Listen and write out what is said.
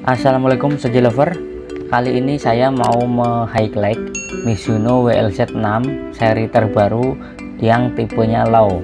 Assalamualaikum Soji lover. Kali ini saya mau me-highlight Mizuno WLZ 6 seri terbaru yang tipenya low.